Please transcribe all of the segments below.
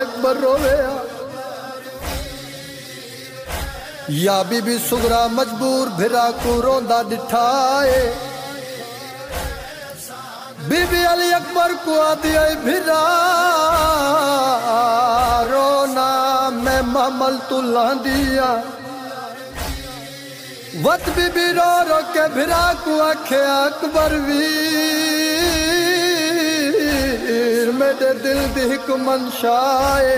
अकबर या बीबी सुगरा मजबूर, भिरा को रोंदा दिठाए बीबी अली अकबर को आदि भिरा। रोना मैं मामल तू लांदिया वत बीबी रो रो के भिरा को आखे अकबर वीर। मेरे दिल दी हिक मनशाए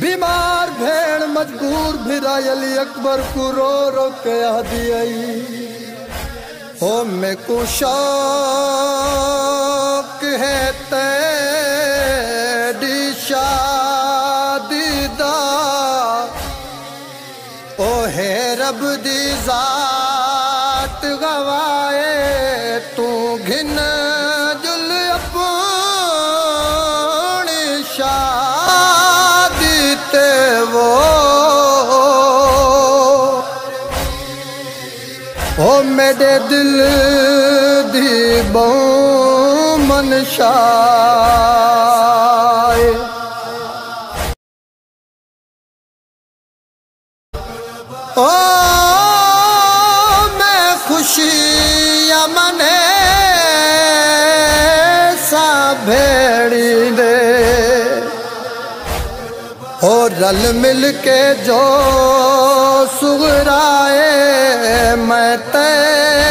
बीमार भेड़ मजबूर भिरा अली अकबर को रो रो के आदि हो मैं को शौक है दा। ओ है रब दी जात गवाए ओ मेरे दिल दी बहु मनशाए ओ, मैं खुशी मने सा भेड़ी दे। ओ रल मिल के जो सुगराए मैं तेरे